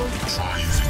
Try